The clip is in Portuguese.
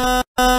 Música